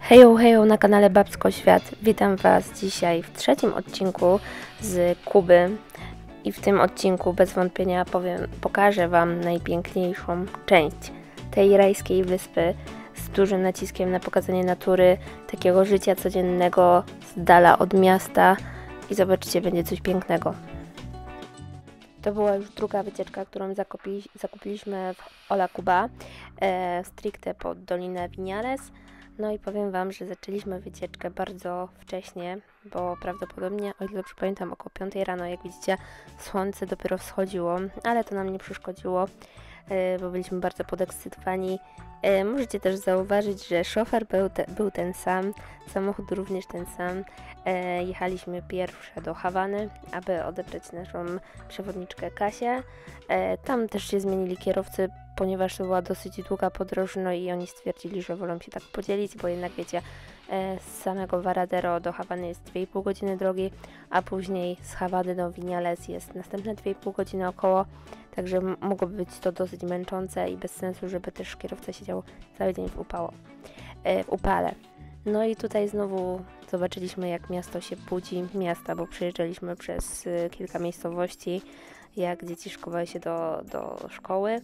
Hejo, hejo na kanale Babsko Świat. Witam Was dzisiaj w trzecim odcinku z Kuby. I w tym odcinku bez wątpienia powiem, pokażę Wam najpiękniejszą część tej rajskiej wyspy z dużym naciskiem na pokazanie natury, takiego życia codziennego z dala od miasta i zobaczcie, będzie coś pięknego. To była już druga wycieczka, którą zakupili, zakupiliśmy w Ola Kuba, e, stricte pod Dolinę Winiales. No i powiem Wam, że zaczęliśmy wycieczkę bardzo wcześnie, bo prawdopodobnie, o ile dobrze pamiętam, około 5 rano, jak widzicie, słońce dopiero wschodziło, ale to nam nie przeszkodziło, bo byliśmy bardzo podekscytowani. E, możecie też zauważyć, że szofer był, te, był ten sam, samochód również ten sam. E, jechaliśmy pierwsze do Hawany, aby odebrać naszą przewodniczkę Kasię. Tam też się zmienili kierowcy, ponieważ to była dosyć długa podróż, no i oni stwierdzili, że wolą się tak podzielić, bo jednak wiecie, e, z samego Varadero do Hawany jest 2,5 godziny drogi, a później z Hawany do Vinales jest następne 2,5 godziny około, także mogłoby być to dosyć męczące i bez sensu, żeby też kierowca siedział cały dzień w, upało, e, w upale. No i tutaj znowu zobaczyliśmy, jak miasto się budzi, miasta, bo przejeżdżaliśmy przez e, kilka miejscowości, jak dzieci szkowały się do, do szkoły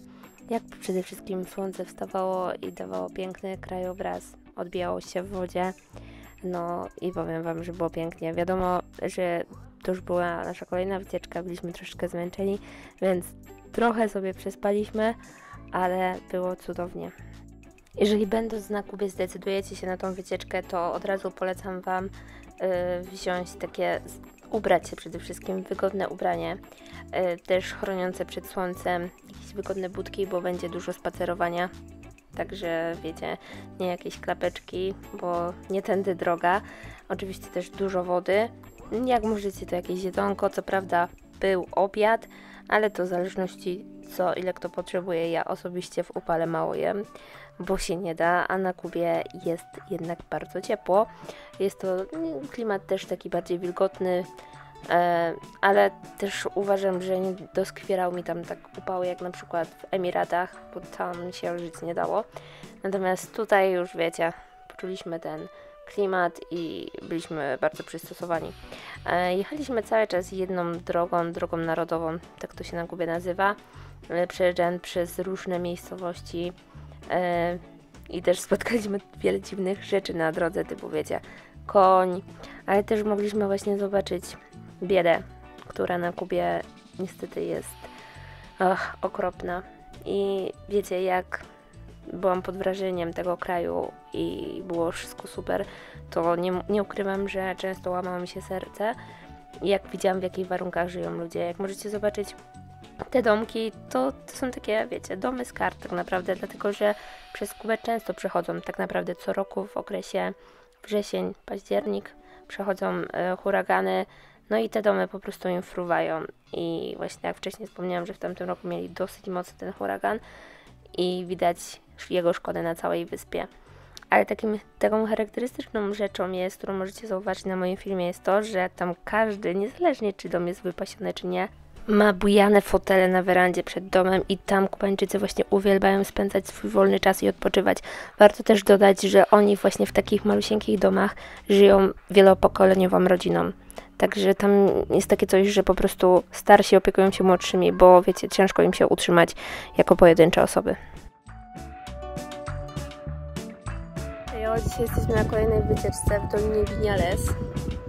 jak przede wszystkim słońce wstawało i dawało piękny krajobraz, odbijało się w wodzie. No i powiem Wam, że było pięknie. Wiadomo, że to już była nasza kolejna wycieczka, byliśmy troszeczkę zmęczeni, więc trochę sobie przespaliśmy, ale było cudownie. Jeżeli będąc na Kubie zdecydujecie się na tą wycieczkę, to od razu polecam Wam yy, wziąć takie, ubrać się przede wszystkim, wygodne ubranie, yy, też chroniące przed słońcem, wygodne budki, bo będzie dużo spacerowania. Także wiecie, nie jakieś klapeczki, bo nie tędy droga. Oczywiście też dużo wody. Jak możecie, to jakieś jedzonko. Co prawda był obiad, ale to w zależności co, ile kto potrzebuje. Ja osobiście w upale mało jem, bo się nie da, a na Kubie jest jednak bardzo ciepło. Jest to klimat też taki bardziej wilgotny, E, ale też uważam, że nie doskwierał mi tam tak upały jak na przykład w Emiratach, bo tam się żyć nie dało. Natomiast tutaj już wiecie, poczuliśmy ten klimat i byliśmy bardzo przystosowani. E, jechaliśmy cały czas jedną drogą, drogą narodową, tak to się na Kubie nazywa, e, przejeżdżając przez różne miejscowości i też spotkaliśmy wiele dziwnych rzeczy na drodze, typu wiecie, koń, ale też mogliśmy właśnie zobaczyć biedę, która na Kubie niestety jest okropna. I wiecie, jak byłam pod wrażeniem tego kraju i było wszystko super, to nie, nie ukrywam, że często łamało mi się serce, jak widziałam w jakich warunkach żyją ludzie. Jak możecie zobaczyć, te domki to, to są takie, wiecie, domy z kart tak naprawdę, dlatego że przez Kubę często przechodzą tak naprawdę co roku w okresie wrzesień, październik przechodzą e, huragany, no i te domy po prostu im fruwają. I właśnie jak wcześniej wspomniałam, że w tamtym roku mieli dosyć mocny ten huragan i widać jego szkodę na całej wyspie. Ale takim, taką charakterystyczną rzeczą jest, którą możecie zauważyć na moim filmie, jest to, że tam każdy, niezależnie czy dom jest wypasiony czy nie, ma bujane fotele na werandzie przed domem i tam Kubańczycy właśnie uwielbiają spędzać swój wolny czas i odpoczywać. Warto też dodać, że oni właśnie w takich malusieńkich domach żyją wielopokoleniową rodziną. Także tam jest takie coś, że po prostu starsi opiekują się młodszymi, bo wiecie, ciężko im się utrzymać jako pojedyncze osoby. Ja dzisiaj jesteśmy na kolejnej wycieczce w Dolinie Winiales.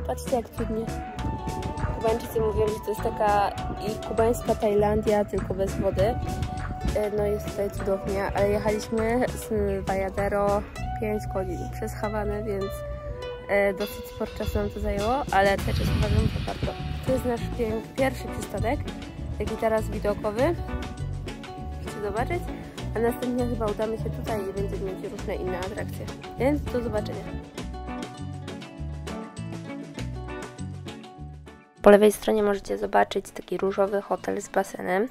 Patrzcie jak cudnie. Kubańczycy mówią, że to jest taka i kubańska Tajlandia, tylko bez wody. E, no jest tutaj cudownie, ale jechaliśmy z Valladero 5 godzin przez Hawanę, więc E, dosyć sporo czasu nam to zajęło, ale też jest uważam, że warto. To jest nasz pierwszy przystanek, taki teraz widokowy. Chcecie zobaczyć? A następnie chyba udamy się tutaj i będziemy mieć różne inne atrakcje. Więc do zobaczenia. Po lewej stronie możecie zobaczyć taki różowy hotel z basenem.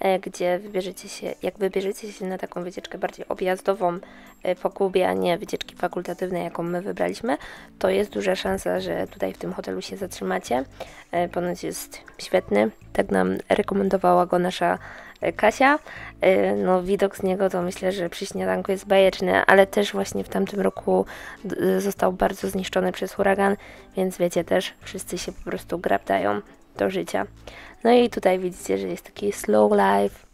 E, gdzie wybierzecie się, jak wybierzecie się na taką wycieczkę bardziej objazdową e, po Kubie, a nie wycieczki fakultatywne, jaką my wybraliśmy, to jest duża szansa, że tutaj w tym hotelu się zatrzymacie. E, ponoć jest świetny, tak nam rekomendowała go nasza Kasia. E, no widok z niego to myślę, że przy śniadanku jest bajeczny, ale też właśnie w tamtym roku został bardzo zniszczony przez huragan, więc wiecie też, wszyscy się po prostu grabdają do życia. No i tutaj widzicie, że jest taki slow life.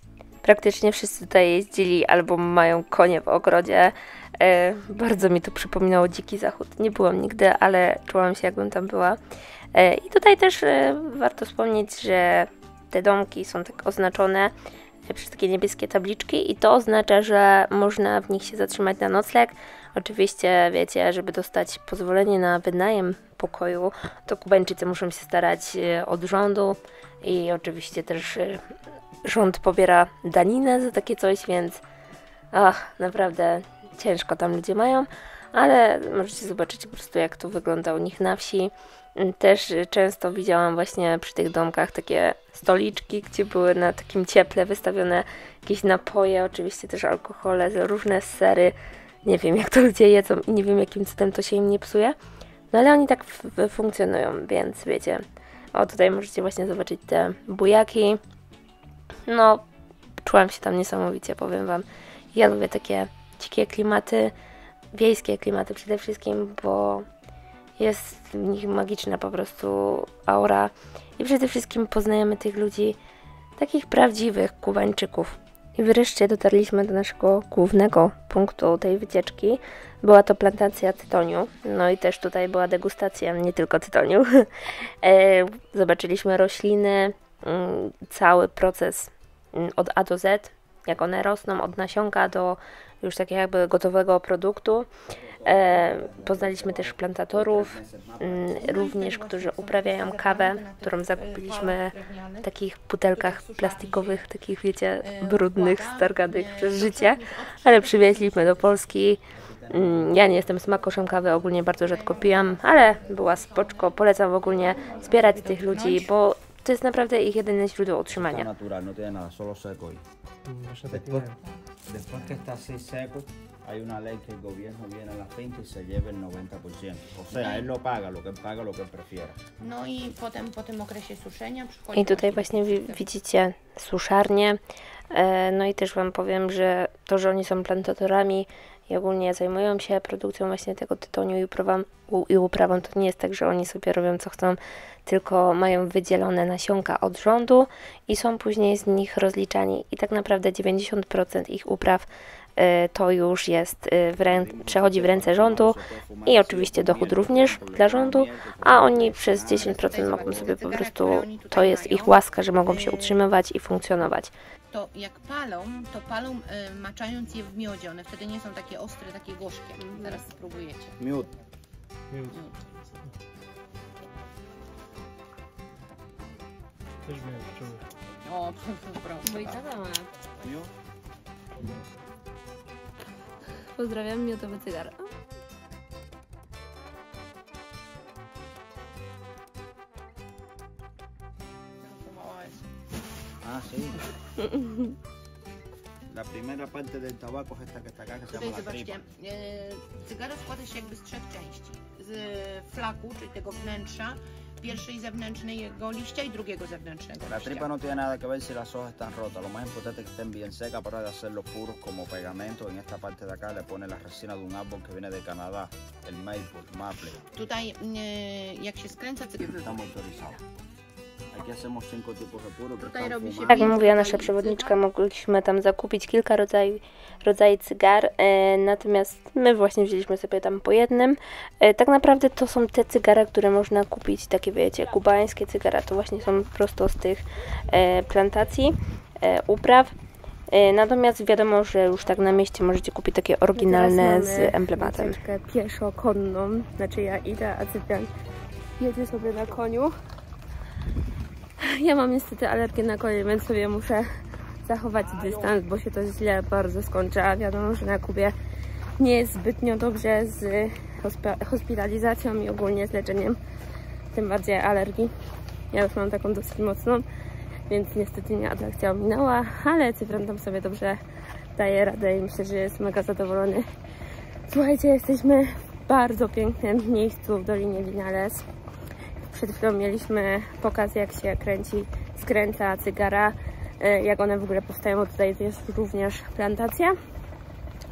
Praktycznie wszyscy tutaj jeździli albo mają konie w ogrodzie. E, bardzo mi to przypominało dziki zachód. Nie byłam nigdy, ale czułam się jakbym tam była. E, I tutaj też e, warto wspomnieć, że te domki są tak oznaczone przez takie niebieskie tabliczki i to oznacza, że można w nich się zatrzymać na nocleg. Oczywiście, wiecie, żeby dostać pozwolenie na wynajem pokoju, to Kubańczycy muszą się starać od rządu i oczywiście też rząd pobiera daninę za takie coś, więc ach, naprawdę ciężko tam ludzie mają, ale możecie zobaczyć po prostu jak to wygląda u nich na wsi. Też często widziałam właśnie przy tych domkach takie stoliczki, gdzie były na takim cieple wystawione jakieś napoje, oczywiście też alkohole, różne sery. Nie wiem jak to ludzie jedzą i nie wiem jakim cudem to się im nie psuje. No ale oni tak funkcjonują, więc wiecie. O tutaj możecie właśnie zobaczyć te bujaki. No, czułam się tam niesamowicie, powiem Wam. Ja lubię takie dzikie klimaty, wiejskie klimaty przede wszystkim, bo jest w nich magiczna po prostu aura i przede wszystkim poznajemy tych ludzi, takich prawdziwych Kubańczyków. I wreszcie dotarliśmy do naszego głównego punktu tej wycieczki. Była to plantacja tytoniu, no i też tutaj była degustacja, nie tylko tytoniu. E, zobaczyliśmy rośliny, mm, cały proces mm, od A do Z, jak one rosną, od nasionka do już takiego jakby gotowego produktu. E, poznaliśmy też plantatorów, mm, również, którzy uprawiają kawę, którą zakupiliśmy w takich butelkach plastikowych, takich wiecie, brudnych, starganych przez życie, ale przywieźliśmy do Polski. Mm, ja nie jestem smakoszem kawy, ogólnie bardzo rzadko pijam, ale była spoczko. Polecam ogólnie zbierać tych ludzi, bo to jest naprawdę ich jedyne źródło utrzymania. natural, no tiene nada, solo seco. Después, después que está así seco, hay una ley que el gobierno viene a la finca y se lleva el 90%. O sea, él lo paga, lo que él paga, lo que él prefiera. No i potem po tym okresie suszenia przychodzi... I tutaj właśnie widzicie suszarnię. E, no i też Wam powiem, że to, że oni są plantatorami i ogólnie zajmują się produkcją właśnie tego tytoniu i uprawą, i uprawą, to nie jest tak, że oni sobie robią co chcą, tylko mają wydzielone nasionka od rządu i są później z nich rozliczani. I tak naprawdę 90% ich upraw to już jest y, w rę, przechodzi w ręce rządu i oczywiście dochód również dla rządu, a oni przez 10% mogą sobie po prostu, to jest ich łaska, że mogą się utrzymywać i funkcjonować to jak palą, to palą y, maczając je w miodzie. One wtedy nie są takie ostre, takie gorzkie. Zaraz spróbujecie. Miód. Miód. Też miałem pszczoły. O, proszę. Mój tata ma. Miód. Pozdrawiam, miodowy cygar. Ah, sí. La primera parte del tabaco es esta que está acá, que se Tutaj llama la zobaczcie, tripa. e, cygaro składa się jakby z trzech części. Z flaku, czyli tego wnętrza, pierwszej liścia i drugiego zewnętrznego La liścia. tripa no tiene nada que ver si las hojas están rotas. Lo más importante es que estén bien secas para hacerlos puros como pegamento. En esta parte de acá le pone la resina de un árbol que viene de Canadá, el maple, maple. Tutaj e, jak się skręca Estamos autorizados. Fumados. Jak mówiła nasza przewodniczka, mogliśmy tam zakupić kilka rodzajów rodzaje cygar, e, natomiast my właśnie wzięliśmy sobie tam po jednym. E, tak naprawdę to są te cygara, które można kupić, takie wiecie, kubańskie cygara, to właśnie są prosto z tych e, plantacji, e, upraw. E, Natomiast wiadomo, że już tak na mieście możecie kupić takie oryginalne z emblematem. pieszo konną, znaczy ja idę, a Cyprian jedzie sobie na koniu. Ja mam niestety alergię na konie, więc sobie muszę zachować dystans, bo się to źle bardzo skończy, a wiadomo, że na Kubie nie jest zbytnio dobrze z hospi- hospitalizacją i ogólnie z leczeniem, tym bardziej alergii. Ja już mam taką dosyć mocną, więc niestety nie atrakcja ominęła, ale Cyfran tam sobie dobrze daje radę i myślę, że jest mega zadowolony. Słuchajcie, jesteśmy w bardzo pięknym miejscu w Dolinie Vinales. Przed chwilą mieliśmy pokaz, jak się kręci, skręca cygara. e, jak one w ogóle powstają. Tutaj jest również plantacja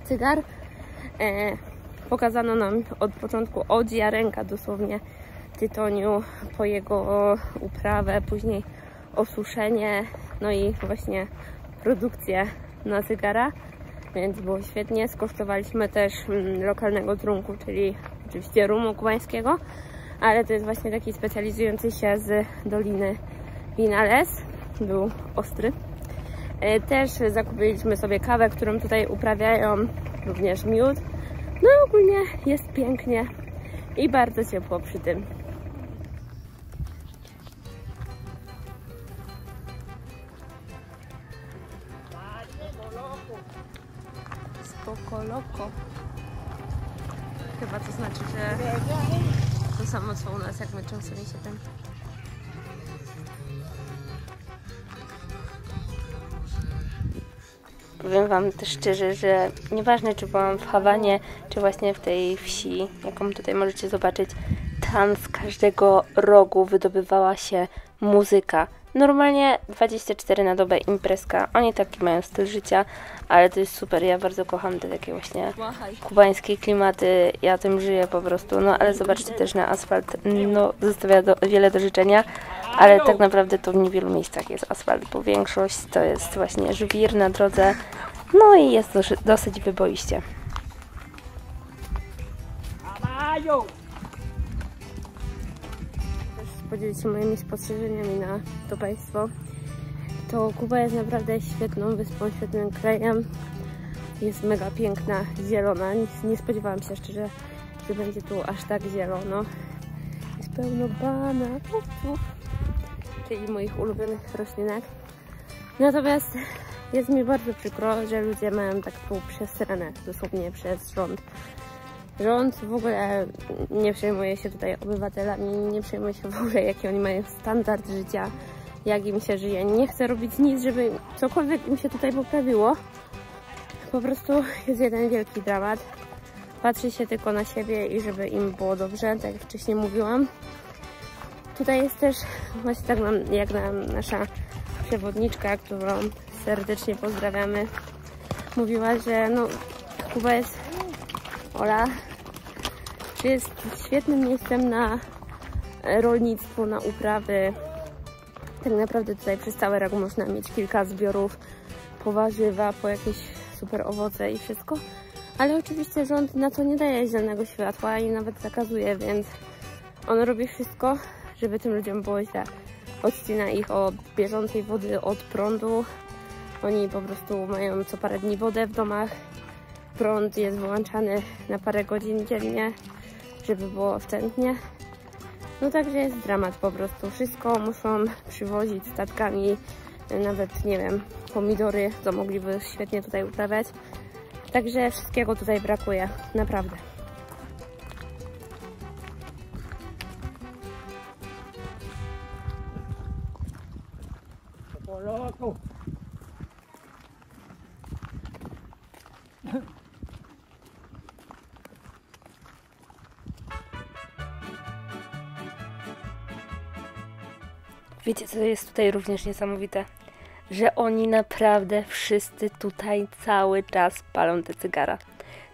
cygar. E, pokazano nam od początku od ziarenka dosłownie tytoniu po jego uprawę, później osuszenie, no i właśnie produkcję na cygara, więc było świetnie. Skosztowaliśmy też mm, lokalnego trunku, czyli oczywiście rumu kubańskiego, ale to jest właśnie taki specjalizujący się z Doliny Vinales. Był ostry. E, też zakupiliśmy sobie kawę, którą tutaj uprawiają, również miód. No i ogólnie jest pięknie i bardzo ciepło przy tym. Spoko loko. Samo co u nas, jak my często się. Powiem Wam też szczerze, że nieważne czy byłam w Hawanie, czy właśnie w tej wsi, jaką tutaj możecie zobaczyć, tam z każdego rogu wydobywała się muzyka. Normalnie 24 na dobę imprezka. Oni taki mają styl życia, ale to jest super. Ja bardzo kocham te takie właśnie kubańskie klimaty. Ja tym żyję po prostu. No ale zobaczcie też na asfalt. No zostawia do, wiele do życzenia, ale tak naprawdę to w niewielu miejscach jest asfalt, bo większość to jest właśnie żwir na drodze. No i jest dosyć, dosyć wyboiście. Podzielić się moimi spostrzeżeniami na to państwo. To Kuba jest naprawdę świetną wyspą, świetnym krajem. Jest mega piękna, zielona. Nie, nie spodziewałam się szczerze, że będzie tu aż tak zielono. Jest pełno bananów, czyli moich ulubionych roślinek. Natomiast jest mi bardzo przykro, że ludzie mają tak tu przesranę dosłownie przez rząd rząd w ogóle nie przejmuje się tutaj obywatelami, nie przejmuje się w ogóle jaki oni mają standard życia, jak im się żyje. Nie chce robić nic, żeby cokolwiek im się tutaj poprawiło. Po prostu jest jeden wielki dramat. Patrzy się tylko na siebie i żeby im było dobrze, tak jak wcześniej mówiłam. Tutaj jest też właśnie tak jak nasza przewodniczka, którą serdecznie pozdrawiamy, mówiła, że no Kuba jest Ola jest świetnym miejscem na rolnictwo, na uprawy. Tak naprawdę tutaj przez cały rok można mieć kilka zbiorów po warzywa, po jakieś super owoce i wszystko. Ale oczywiście rząd na to nie daje zielonego światła i nawet zakazuje, więc on robi wszystko, żeby tym ludziom było źle. Odcina ich od bieżącej wody, od prądu. Oni po prostu mają co parę dni wodę w domach. Prąd jest wyłączany na parę godzin dziennie żeby było oszczędnie. No także jest dramat po prostu. Wszystko muszą przywozić statkami, nawet nie wiem, pomidory, to mogliby świetnie tutaj uprawiać. Także wszystkiego tutaj brakuje, naprawdę. Wiecie, co jest tutaj również niesamowite? Że oni naprawdę wszyscy tutaj cały czas palą te cygara.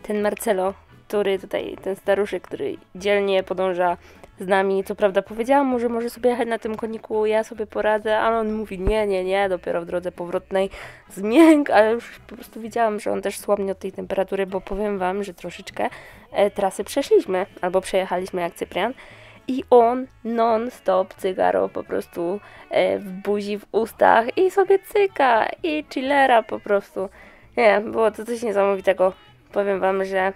Ten Marcelo, który tutaj, ten staruszek, który dzielnie podąża z nami, co prawda powiedziałam mu, że może sobie jechać na tym koniku, ja sobie poradzę, ale on mówi nie, nie, nie, dopiero w drodze powrotnej zmięk, ale już po prostu widziałam, że on też słabnie od tej temperatury, bo powiem Wam, że troszeczkę e, trasy przeszliśmy, albo przejechaliśmy jak Cyprian i on non-stop cygaro po prostu e, w buzi, w ustach i sobie cyka i chillera po prostu. Nie, było to coś niesamowitego. Powiem Wam, że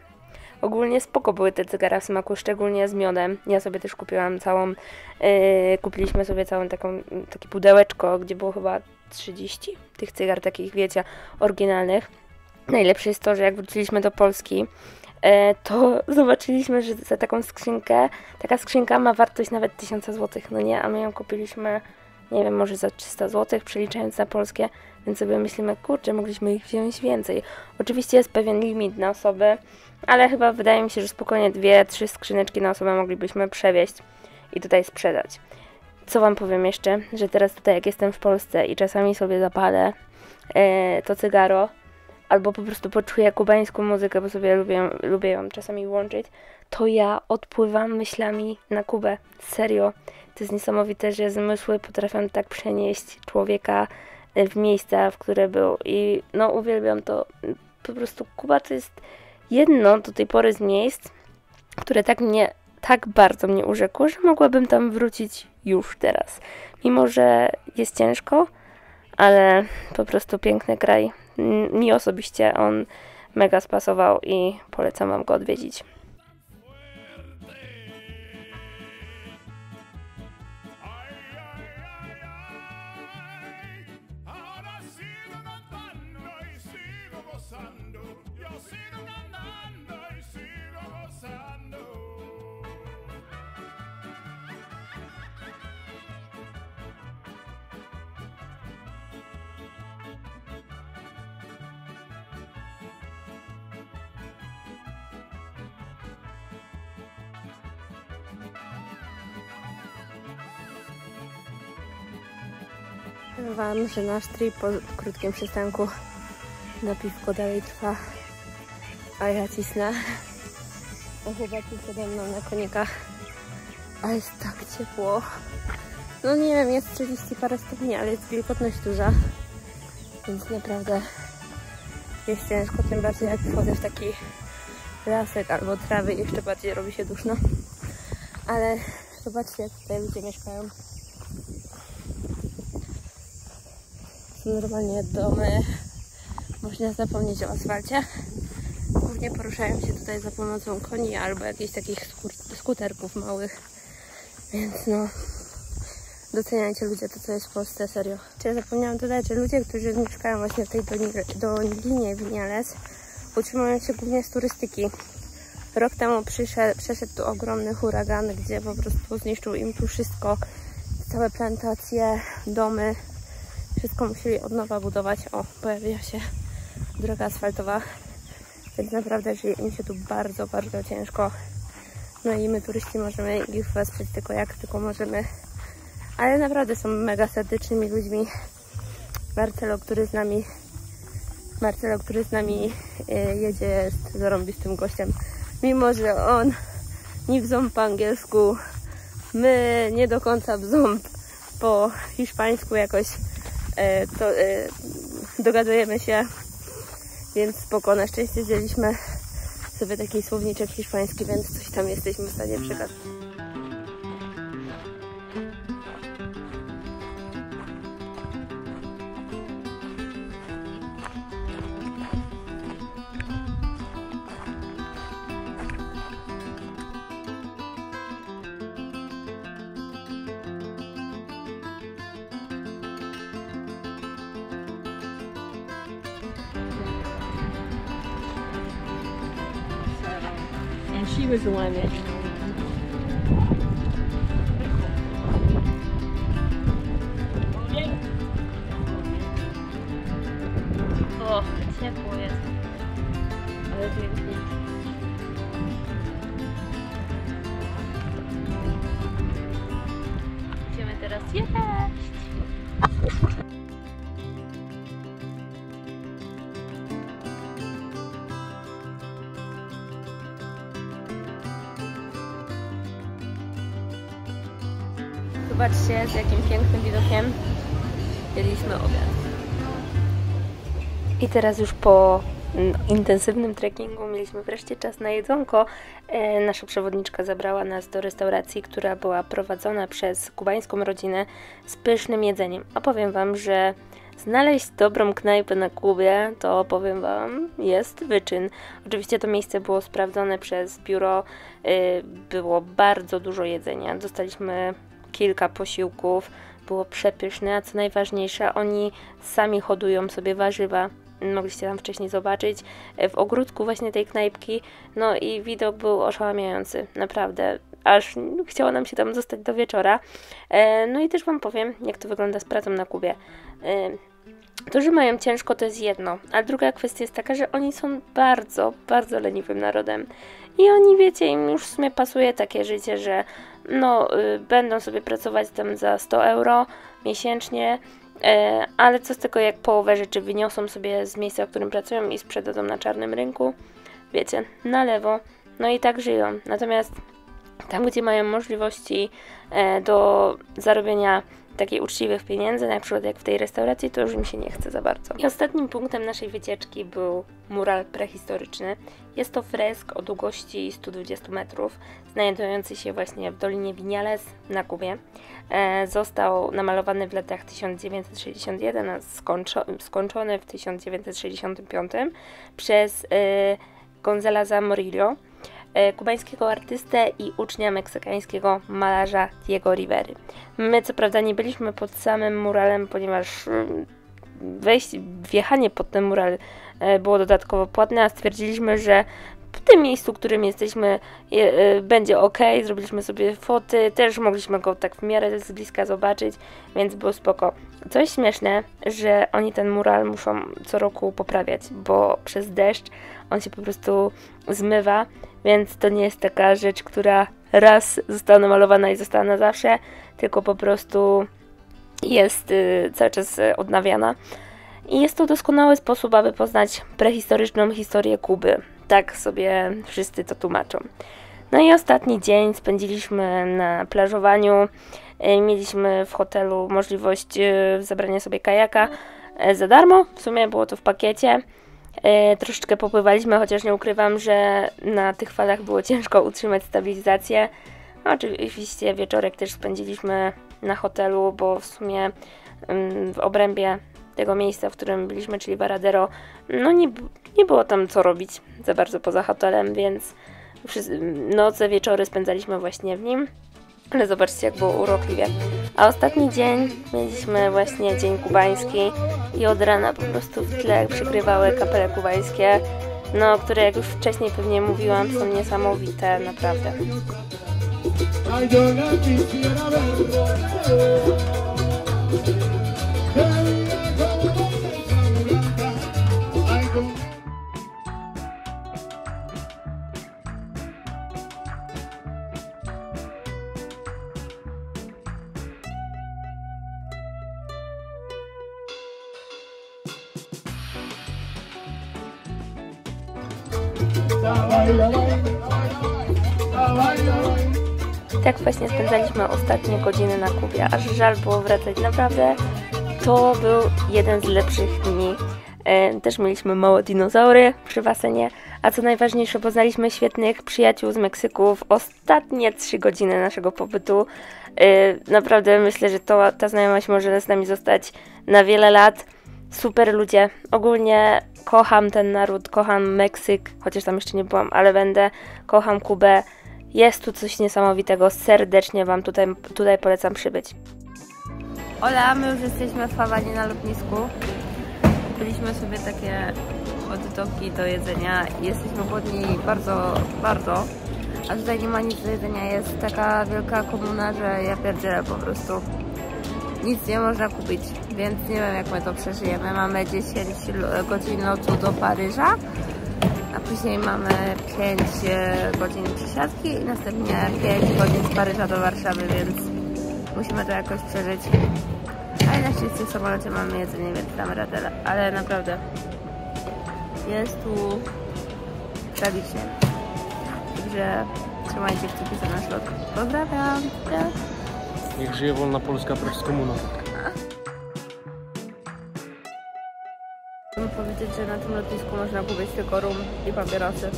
ogólnie spoko były te cygara w smaku, szczególnie z miodem. Ja sobie też kupiłam całą, e, kupiliśmy sobie całą taką, takie pudełeczko, gdzie było chyba 30 tych cygar takich, wiecie, oryginalnych. Najlepsze jest to, że jak wróciliśmy do Polski, to zobaczyliśmy, że za taką skrzynkę, taka skrzynka ma wartość nawet 1000 zł, no nie, a my ją kupiliśmy, nie wiem, może za 300 zł, przeliczając na polskie, więc sobie myślimy, kurczę, mogliśmy ich wziąć więcej. Oczywiście jest pewien limit na osoby, ale chyba wydaje mi się, że spokojnie dwie, trzy skrzyneczki na osobę moglibyśmy przewieźć i tutaj sprzedać. co Wam powiem jeszcze, że teraz tutaj jak jestem w Polsce i czasami sobie zapalę e, to cygaro, albo po prostu poczuję kubańską muzykę, bo sobie lubię, lubię ją czasami włączyć, to ja odpływam myślami na Kubę. Serio. To jest niesamowite, że zmysły potrafią tak przenieść człowieka w miejsca, w które był. I no uwielbiam to. Po prostu Kuba to jest jedno do tej pory z miejsc, które tak mnie, tak bardzo mnie urzekło, że mogłabym tam wrócić już teraz. Mimo, że jest ciężko, ale po prostu piękny kraj. Mi osobiście on mega spasował i polecam Wam go odwiedzić. Powiem Wam, że nasz trip po krótkim przystanku na piwko dalej trwa, a ja cisnę. A chłopaki przede mną na konikach. A jest tak ciepło. No nie wiem, jest 30 parę stopni, ale jest wilgotność duża. Więc naprawdę jest ciężko, tym bardziej jak wchodzę w taki lasek albo trawy jeszcze bardziej robi się duszno. Ale zobaczcie, jak tutaj ludzie mieszkają. Normalnie domy. Można zapomnieć o asfalcie. Głównie poruszają się tutaj za pomocą koni albo jakichś takich skuterków małych. Więc no, doceniajcie ludzie to, co jest w Polsce, serio. Czy zapomniałam dodać, że ludzie, którzy mieszkają właśnie w tej dolinie Winiales, utrzymują się głównie z turystyki. Rok temu przyszedł, przeszedł tu ogromny huragan, gdzie po prostu zniszczył im tu wszystko, całe plantacje, domy, wszystko musieli od nowa budować. O, pojawiła się droga asfaltowa, więc naprawdę żyje im się tu bardzo, bardzo ciężko. No i my turyści możemy ich wesprzeć tylko jak tylko możemy. Ale naprawdę są mega serdecznymi ludźmi. Marcelo, który z nami Marcelo, który z nami e, jedzie, jest zarąbistym gościem. Mimo, że on nie wząb po angielsku, my nie do końca wząb po hiszpańsku jakoś to e, dogadujemy się, więc spoko. Na szczęście wzięliśmy sobie taki słowniczek hiszpański, więc coś tam jesteśmy w stanie przekazać. She was the one that pięknym widokiem jedliśmy obiad. I teraz już po mm, intensywnym trekkingu mieliśmy wreszcie czas na jedzonko. E, nasza przewodniczka zabrała nas do restauracji, która była prowadzona przez kubańską rodzinę z pysznym jedzeniem. A powiem Wam, że znaleźć dobrą knajpę na Kubie, to powiem Wam, jest wyczyn. Oczywiście to miejsce było sprawdzone przez biuro, e, było bardzo dużo jedzenia. Dostaliśmy kilka posiłków, było przepyszne, a co najważniejsze, oni sami hodują sobie warzywa. Mogliście tam wcześniej zobaczyć w ogródku właśnie tej knajpki. No i widok był oszałamiający, naprawdę. Aż chciało nam się tam zostać do wieczora. E, no i też Wam powiem, jak to wygląda z pracą na Kubie. To, że mają ciężko, to jest jedno, a druga kwestia jest taka, że oni są bardzo, bardzo leniwym narodem. I oni, wiecie, im już w sumie pasuje takie życie, że no, y, będą sobie pracować tam za 100 euro miesięcznie, y, ale co z tego, jak połowę rzeczy wyniosą sobie z miejsca, w którym pracują i sprzedadzą na czarnym rynku, wiecie, na lewo, no i tak żyją. Natomiast tam, gdzie mają możliwości y, do zarobienia takich uczciwych pieniędzy, na przykład jak w tej restauracji, to już im się nie chce za bardzo. I ostatnim punktem naszej wycieczki był mural prehistoryczny. Jest to fresk o długości 120 metrów, znajdujący się właśnie w Dolinie Winiales na Kubie. E, został namalowany w latach 1961, a skończo skończony w 1965 przez e, Gonzaleza Morillo kubańskiego artystę i ucznia meksykańskiego malarza Diego Rivery. My co prawda nie byliśmy pod samym muralem, ponieważ mm, wejść, wjechanie pod ten mural e, było dodatkowo płatne, a stwierdziliśmy, że w tym miejscu, w którym jesteśmy, e, będzie ok. Zrobiliśmy sobie foty, też mogliśmy go tak w miarę z bliska zobaczyć, więc było spoko. Coś śmieszne, że oni ten mural muszą co roku poprawiać, bo przez deszcz on się po prostu zmywa więc to nie jest taka rzecz, która raz została namalowana i została na zawsze, tylko po prostu jest y, cały czas odnawiana. I jest to doskonały sposób, aby poznać prehistoryczną historię Kuby. Tak sobie wszyscy to tłumaczą. No i ostatni dzień spędziliśmy na plażowaniu. Y, mieliśmy w hotelu możliwość y, zabrania sobie kajaka za darmo. W sumie było to w pakiecie. E, troszeczkę popływaliśmy, chociaż nie ukrywam, że na tych falach było ciężko utrzymać stabilizację. Oczywiście wieczorek też spędziliśmy na hotelu, bo w sumie mm, w obrębie tego miejsca, w którym byliśmy, czyli Varadero, no nie, nie było tam co robić za bardzo poza hotelem, więc noce, wieczory spędzaliśmy właśnie w nim. Ale zobaczcie, jak było urokliwie. A ostatni dzień mieliśmy właśnie dzień kubański i od rana po prostu w tle przykrywały kapele kubańskie, no, które jak już wcześniej pewnie mówiłam, są niesamowite, naprawdę. Tak właśnie spędzaliśmy ostatnie godziny na Kubie, aż żal było wracać. Naprawdę to był jeden z lepszych dni. E, też mieliśmy małe dinozaury przy basenie, a co najważniejsze, poznaliśmy świetnych przyjaciół z Meksyku w ostatnie trzy godziny naszego pobytu. E, naprawdę myślę, że to, ta znajomość może z nami zostać na wiele lat. Super ludzie. Ogólnie kocham ten naród, kocham Meksyk, chociaż tam jeszcze nie byłam, ale będę. Kocham Kubę. Jest tu coś niesamowitego. Serdecznie Wam tutaj, tutaj polecam przybyć. Ola, my już jesteśmy w Hawanie na lotnisku. Kupiliśmy sobie takie hot dogi do jedzenia. Jesteśmy głodni bardzo, bardzo. A tutaj nie ma nic do jedzenia. Jest taka wielka komuna, że ja pierdzielę po prostu nic nie można kupić, więc nie wiem jak my to przeżyjemy. Mamy 10 godzin lotu do Paryża, a później mamy 5 e, godzin przesiadki i następnie 5 godzin z Paryża do Warszawy, więc musimy to jakoś przeżyć. Ale na szczęście w samolocie mamy jedzenie, więc damy radę, ale naprawdę jest tu tragicznie. Także trzymajcie kciuki za nasz lot. Pozdrawiam! Niech żyje wolna Polska precz z komuną. Powiedzieć, że na tym lotnisku można kupić tylko rum i papierosy.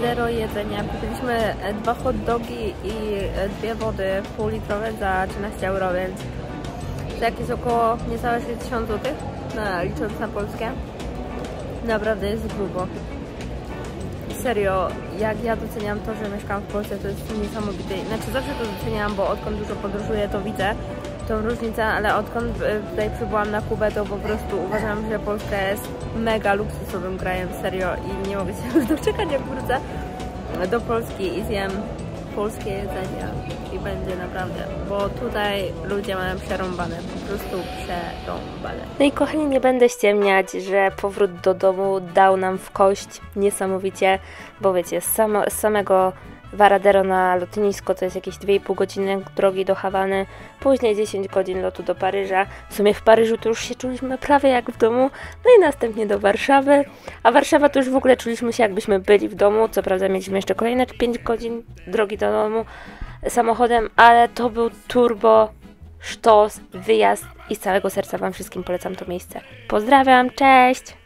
Zero jedzenia. Kupiliśmy e, dwa hot dogi i e, dwie wody półlitrowe za 13 euro, więc to jakieś około niecałe 60 zł, na, licząc na polskie. Naprawdę jest grubo serio, jak ja doceniam to, że mieszkam w Polsce, to jest niesamowite. Znaczy zawsze to doceniam, bo odkąd dużo podróżuję, to widzę tą różnicę, ale odkąd e, tutaj przybyłam na Kubę, to po prostu uważam, że Polska jest mega luksusowym krajem, serio i nie mogę się doczekać, jak wrócę do Polski i zjem polskie jedzenie i będzie naprawdę, bo tutaj ludzie mają przerąbane, po prostu przerąbane. No i kochani, nie będę ściemniać, że powrót do domu dał nam w kość niesamowicie, bo wiecie, z samego Varadero na lotnisko to jest jakieś 2,5 godziny drogi do Hawany, później 10 godzin lotu do Paryża. W sumie w Paryżu to już się czuliśmy prawie jak w domu, no i następnie do Warszawy. A Warszawa to już w ogóle czuliśmy się jakbyśmy byli w domu, co prawda mieliśmy jeszcze kolejne 5 godzin drogi do domu samochodem, ale to był turbo sztos, wyjazd i z całego serca Wam wszystkim polecam to miejsce. Pozdrawiam, cześć!